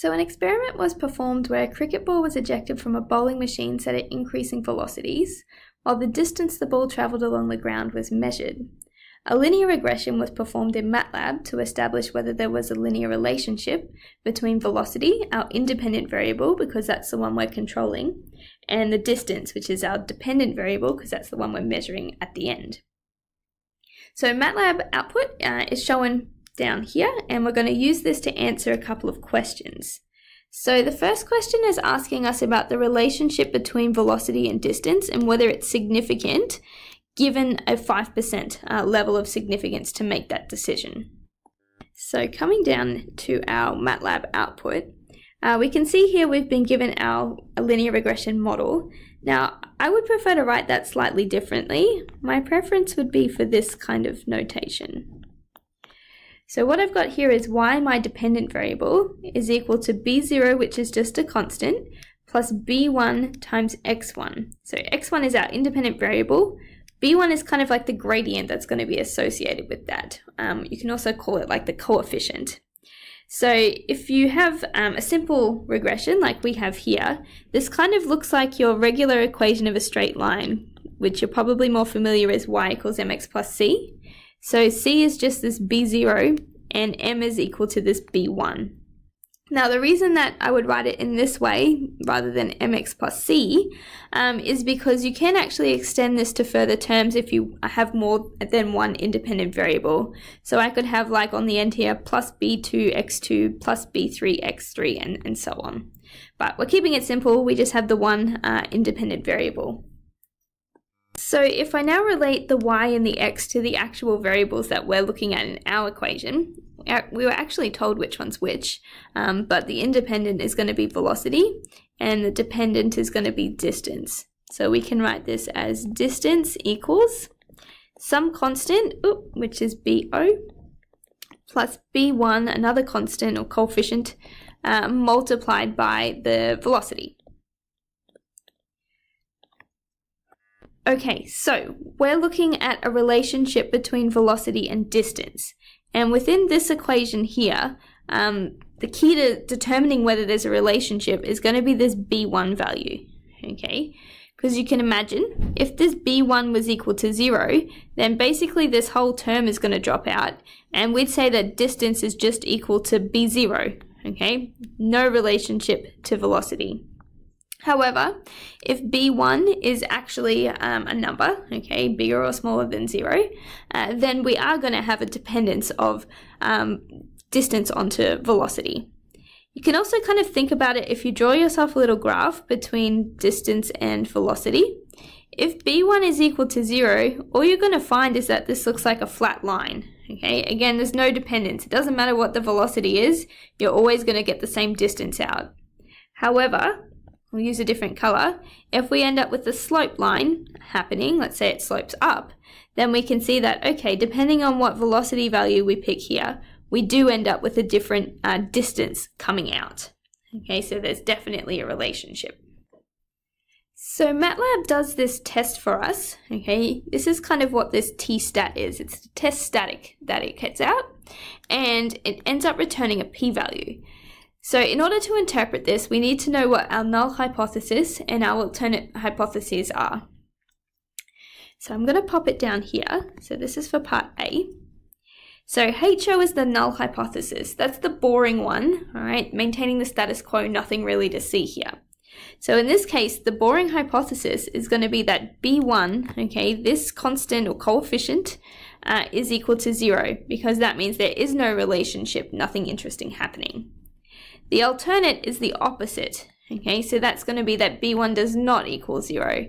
So, an experiment was performed where a cricket ball was ejected from a bowling machine set at increasing velocities, while the distance the ball travelled along the ground was measured. A linear regression was performed in MATLAB to establish whether there was a linear relationship between velocity, our independent variable, because that's the one we're controlling, and the distance, which is our dependent variable, because that's the one we're measuring at the end. So MATLAB output uh, is shown down here, and we're going to use this to answer a couple of questions. So the first question is asking us about the relationship between velocity and distance and whether it's significant given a 5% uh, level of significance to make that decision. So coming down to our MATLAB output, uh, we can see here we've been given our linear regression model. Now, I would prefer to write that slightly differently. My preference would be for this kind of notation. So what I've got here is y, my dependent variable, is equal to b0, which is just a constant, plus b1 times x1. So x1 is our independent variable. b1 is kind of like the gradient that's going to be associated with that. Um, you can also call it like the coefficient. So if you have um, a simple regression like we have here, this kind of looks like your regular equation of a straight line, which you're probably more familiar as y equals mx plus c. So C is just this B0 and M is equal to this B1. Now the reason that I would write it in this way rather than mx plus c um, is because you can actually extend this to further terms if you have more than one independent variable. So I could have like on the end here plus b2 x2 plus b3 x3 and, and so on. But we're keeping it simple, we just have the one uh, independent variable. So if I now relate the y and the x to the actual variables that we're looking at in our equation, we were actually told which one's which, um, but the independent is going to be velocity and the dependent is going to be distance. So we can write this as distance equals some constant, which is B0, plus B1, another constant or coefficient, uh, multiplied by the velocity. Okay, so we're looking at a relationship between velocity and distance. And within this equation here, um, the key to determining whether there's a relationship is going to be this b1 value. Okay, because you can imagine if this b1 was equal to 0, then basically this whole term is going to drop out, and we'd say that distance is just equal to b0. Okay, no relationship to velocity. However, if b1 is actually um, a number, okay, bigger or smaller than zero, uh, then we are going to have a dependence of um, distance onto velocity. You can also kind of think about it if you draw yourself a little graph between distance and velocity. If b1 is equal to zero, all you're going to find is that this looks like a flat line. Okay, again, there's no dependence. It doesn't matter what the velocity is, you're always going to get the same distance out. However, we'll use a different color. If we end up with the slope line happening, let's say it slopes up, then we can see that, okay, depending on what velocity value we pick here, we do end up with a different uh, distance coming out. Okay, so there's definitely a relationship. So MATLAB does this test for us, okay? This is kind of what this t-stat is. It's the test static that it gets out, and it ends up returning a p-value. So in order to interpret this, we need to know what our null hypothesis and our alternate hypotheses are. So I'm going to pop it down here. So this is for part A. So H0 is the null hypothesis. That's the boring one, all right? Maintaining the status quo, nothing really to see here. So in this case, the boring hypothesis is going to be that B1, okay, this constant or coefficient uh, is equal to zero because that means there is no relationship, nothing interesting happening. The alternate is the opposite. Okay, so that's going to be that B1 does not equal zero,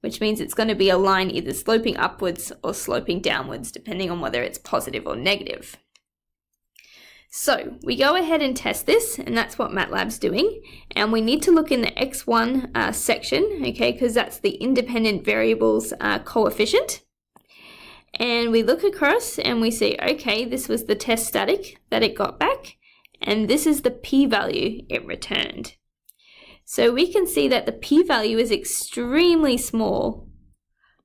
which means it's going to be a line either sloping upwards or sloping downwards, depending on whether it's positive or negative. So we go ahead and test this, and that's what MATLAB's doing. And we need to look in the X1 uh, section, okay, because that's the independent variables uh, coefficient. And we look across and we see, okay, this was the test static that it got back and this is the p-value it returned. So we can see that the p-value is extremely small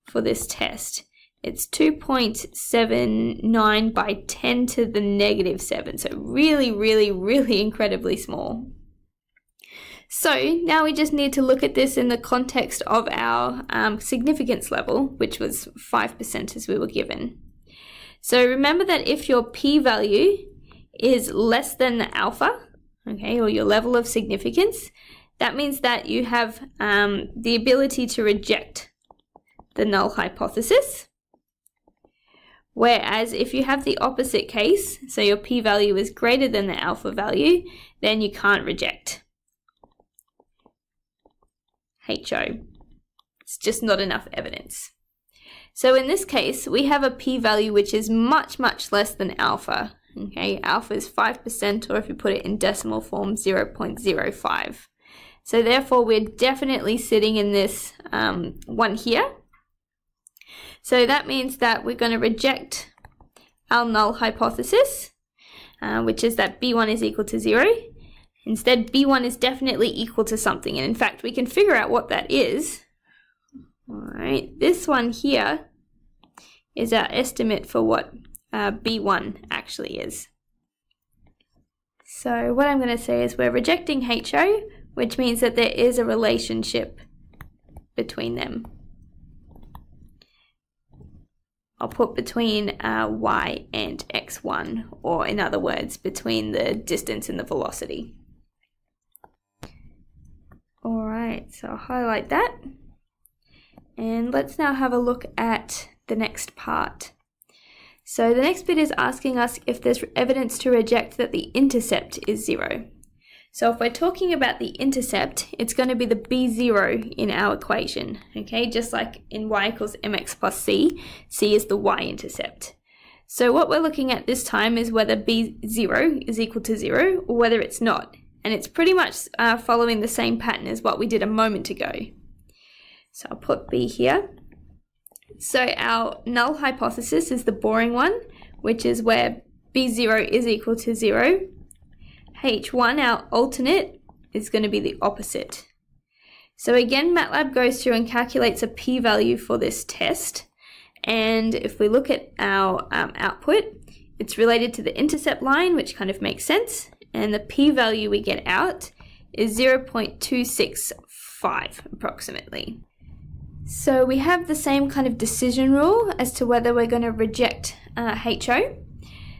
for this test. It's 2.79 by 10 to the negative 7, so really, really, really incredibly small. So now we just need to look at this in the context of our um, significance level, which was 5% as we were given. So remember that if your p-value is less than alpha, okay, or your level of significance, that means that you have um, the ability to reject the null hypothesis. Whereas if you have the opposite case, so your p-value is greater than the alpha value, then you can't reject H0. It's just not enough evidence. So in this case, we have a p-value which is much, much less than alpha. Okay, alpha is 5%, or if you put it in decimal form, 0.05. So therefore, we're definitely sitting in this um, one here. So that means that we're going to reject our null hypothesis, uh, which is that b1 is equal to 0. Instead, b1 is definitely equal to something, and in fact, we can figure out what that is. All right, this one here is our estimate for what uh, b1 actually is. So what I'm going to say is we're rejecting H0, which means that there is a relationship between them. I'll put between uh, y and x1, or in other words, between the distance and the velocity. Alright, so I'll highlight that. And let's now have a look at the next part. So the next bit is asking us if there's evidence to reject that the intercept is zero. So if we're talking about the intercept, it's going to be the b0 in our equation, okay? Just like in y equals mx plus c, c is the y-intercept. So what we're looking at this time is whether b0 is equal to 0 or whether it's not. And it's pretty much uh, following the same pattern as what we did a moment ago. So I'll put b here. So our null hypothesis is the boring one, which is where b0 is equal to 0 H1, our alternate, is going to be the opposite. So again, MATLAB goes through and calculates a p-value for this test. And if we look at our um, output, it's related to the intercept line, which kind of makes sense. And the p-value we get out is 0.265 approximately. So we have the same kind of decision rule as to whether we're going to reject uh, H0.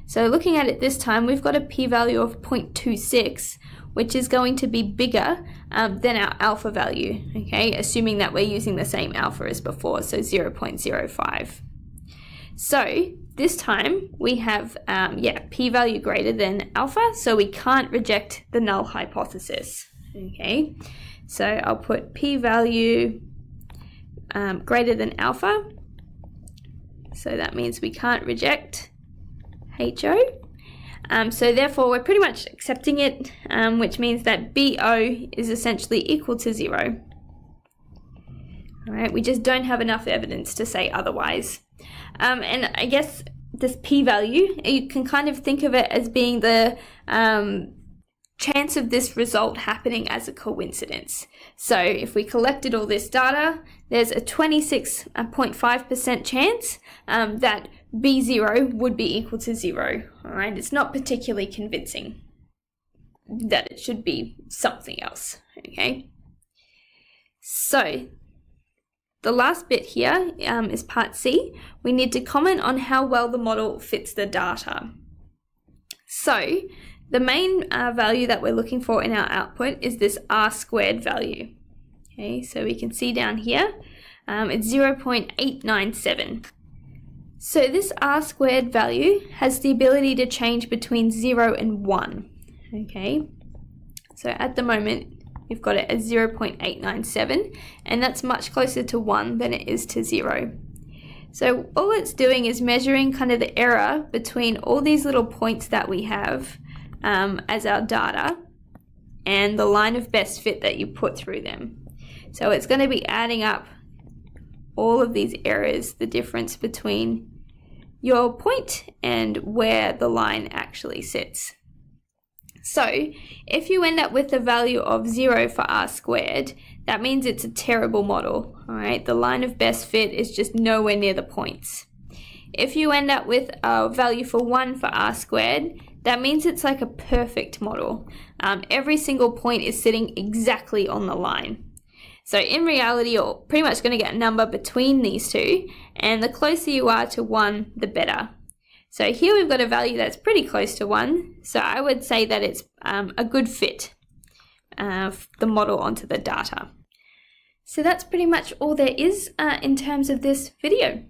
So looking at it this time, we've got a p-value of 0.26, which is going to be bigger um, than our alpha value, okay, assuming that we're using the same alpha as before, so 0.05. So this time we have, um, yeah, p-value greater than alpha, so we can't reject the null hypothesis, okay. So I'll put p-value um, greater than alpha, so that means we can't reject H0. Um, so therefore, we're pretty much accepting it, um, which means that B0 is essentially equal to zero. All right, we just don't have enough evidence to say otherwise. Um, and I guess this p-value, you can kind of think of it as being the um, chance of this result happening as a coincidence. So if we collected all this data, there's a 26.5% chance um, that b0 would be equal to 0. Alright, it's not particularly convincing that it should be something else. Okay, so the last bit here um, is part C. We need to comment on how well the model fits the data. So the main uh, value that we're looking for in our output is this r squared value. Okay, so we can see down here, um, it's 0.897. So this r squared value has the ability to change between 0 and 1. Okay, so at the moment we've got it at 0.897 and that's much closer to 1 than it is to 0. So all it's doing is measuring kind of the error between all these little points that we have um, as our data and the line of best fit that you put through them. So it's going to be adding up all of these errors, the difference between your point and where the line actually sits. So if you end up with a value of 0 for r squared, that means it's a terrible model. All right, the line of best fit is just nowhere near the points. If you end up with a value for 1 for r squared, that means it's like a perfect model. um, every single point is sitting exactly on the line. So in reality, you're pretty much going to get a number between these two, and the closer you are to 1, the better. So here we've got a value that's pretty close to 1, so I would say that it's um, a good fit, uh, the model onto the data. So that's pretty much all there is uh, in terms of this video.